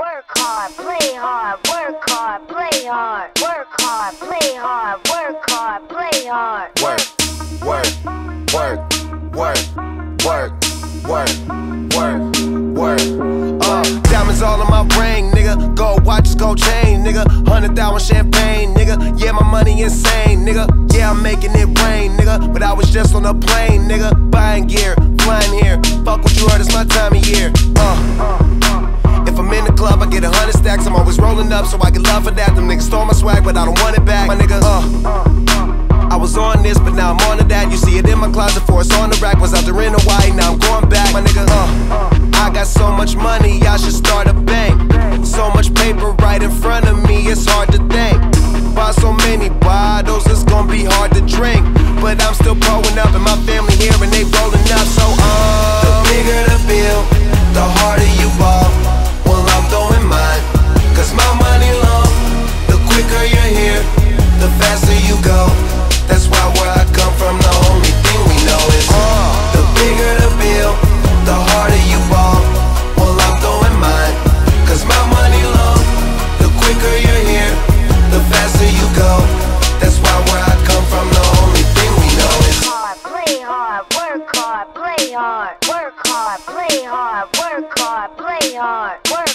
work hard, play hard, work hard, play hard, work hard, play hard, work hard, play hard. Work, work, work, work, work, work, work, work. Uh, diamonds all on my ring, nigga. Gold watches, gold chain, nigga. Hundred thousand champagne, nigga. Yeah, my money insane, nigga. Yeah, I'm making it rain, nigga. But I was just on a plane, nigga. Buying gear, flying here. Fuck what you heard, it's my time of year. Uh. If up, so I can love for that. Them niggas stole my swag, but I don't want it back. My nigga, uh. I was on this, but now I'm on to that. You see it in my closet, for it's on the rack. Was out there in Hawaii, now I'm going back. My nigga, uh. I got so much money, I should start a bank. So much paper right in front of me, it's hard to think. Buy so many bottles, it's gonna be hard to drink. But I'm still growing up, and my family here, and they rolling faster you go. That's why where I come from, the only thing we know is uh, the bigger the bill, the harder you ball. Well, I'm throwing mine, cause my money long. The quicker you're here, the faster you go. That's why where I come from, the only thing we know is hard, play hard, work hard, play hard, work hard, play hard, work hard, play hard, work,